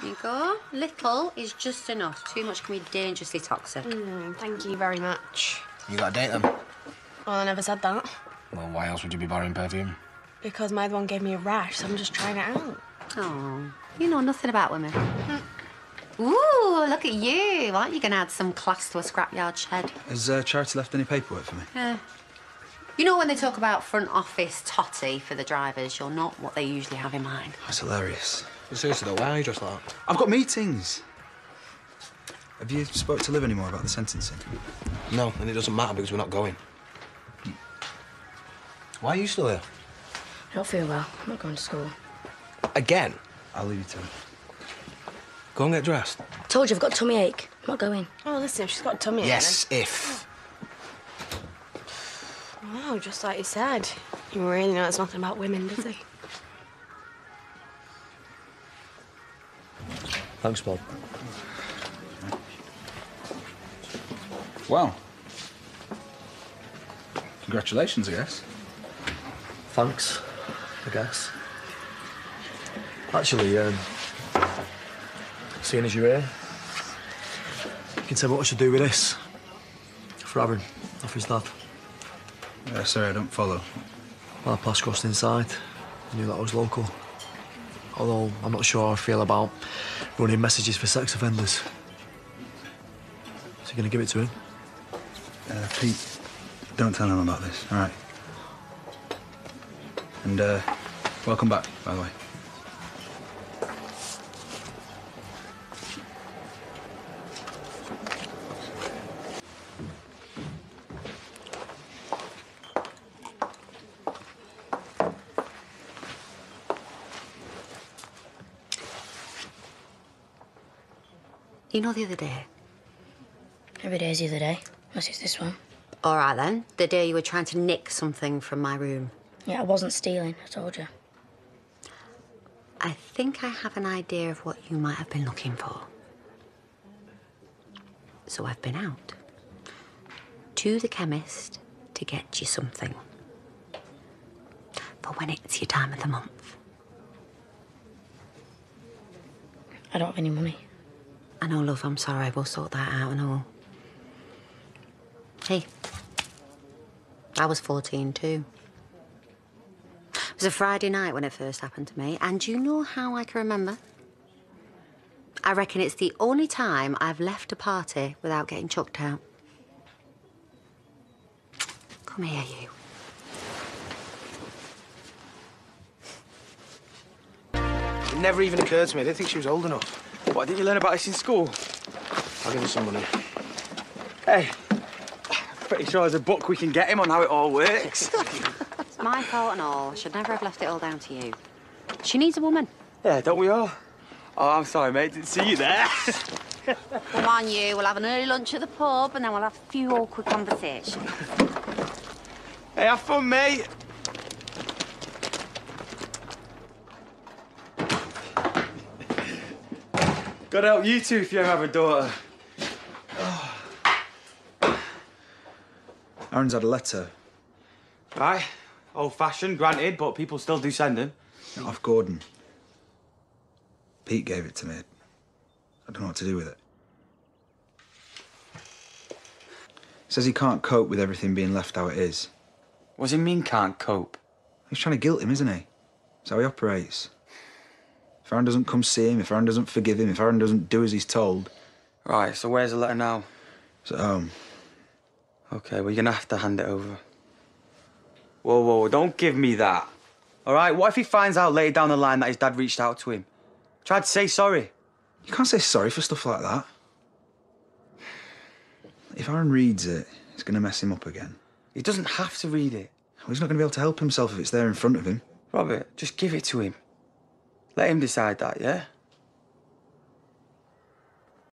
There you go. Little is just enough. Too much can be dangerously toxic. Mm, thank you very much. You gotta date them. Well, I never said that. Well, why else would you be borrowing perfume? Because my other one gave me a rash, so I'm just trying it out. Oh, you know nothing about women. Ooh, look at you. Aren't you going to add some class to a scrapyard shed? Has uh, Charity left any paperwork for me? Yeah. You know when they talk about front office totty for the drivers, you're not what they usually have in mind. That's hilarious. But seriously though, why are you just like that? I've got meetings. Have you spoke to Liv anymore about the sentencing? No, and it doesn't matter because we're not going. Why are you still here? I don't feel well. I'm not going to school. Again? I'll leave you to it. Go and get dressed. Told you I've got tummy ache. I'm not going. Oh, listen, if she's got a tummy ache, Yes, if. Oh. Wow, just like you said. He really knows nothing about women, does he? Thanks, Bob. Wow. Congratulations, I guess. Thanks, I guess. Actually, um, seeing as you're here, you can tell me what I should do with this. For Aaron, off his dad. Uh, sorry, I don't follow. My pass crossed inside. I knew that I was local. Although I'm not sure how I feel about running messages for sex offenders. So you're gonna give it to him? Uh, Pete, don't tell him about this, all right? And uh, welcome back, by the way. You know the other day? Every day's the other day. Unless it's this one. All right then. The day you were trying to nick something from my room. Yeah, I wasn't stealing. I told you. I think I have an idea of what you might have been looking for. So I've been out to the chemist to get you something for when it's your time of the month. I don't have any money. I know, love, I'm sorry. We'll sort that out and all. Hey, I was 14 too. It was a Friday night when it first happened to me, and you know how I can remember? I reckon it's the only time I've left a party without getting chucked out. Come here, you. It never even occurred to me. I didn't think she was old enough. What, didn't you learn about this in school? I'll give you some money. Hey, pretty sure there's a book we can get him on how it all works. It's my fault and all. I should never have left it all down to you. She needs a woman. yeah, don't we all? Oh, I'm sorry, mate. Didn't see you there. Come on, you. We'll have an early lunch at the pub and then we'll have a few awkward conversations. hey, have fun, mate. Gotta help you two if you ever have a daughter. Aaron's had a letter Right? Old fashioned, granted, but people still do send them. off Gordon. Pete gave it to me. I don't know what to do with it. Says he can't cope with everything being left how it is. What does it mean can't cope? He's trying to guilt him, isn't he? That's how he operates. If Aaron doesn't come see him, if Aaron doesn't forgive him, if Aaron doesn't do as he's told, Right, so where's the letter now? it's at home. Okay, well, you're gonna have to hand it over. Whoa, whoa, whoa, don't give me that. All right, what if he finds out later down the line that his dad reached out to him? Tried to say sorry. You can't say sorry for stuff like that. If Aaron reads it, it's going to mess him up again. He doesn't have to read it. Well, he's not going to be able to help himself if it's there in front of him. Robert, just give it to him. Let him decide that, yeah?